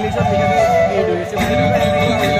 Inglés aplicado y lo hubiésemos